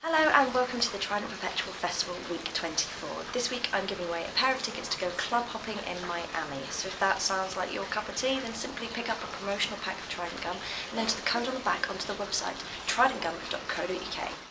Hello and welcome to the Trident Perpetual Festival Week 24. This week I'm giving away a pair of tickets to go club hopping in Miami. So if that sounds like your cup of tea, then simply pick up a promotional pack of Trident gum and enter the code on the back onto the website tridentgum.co.uk.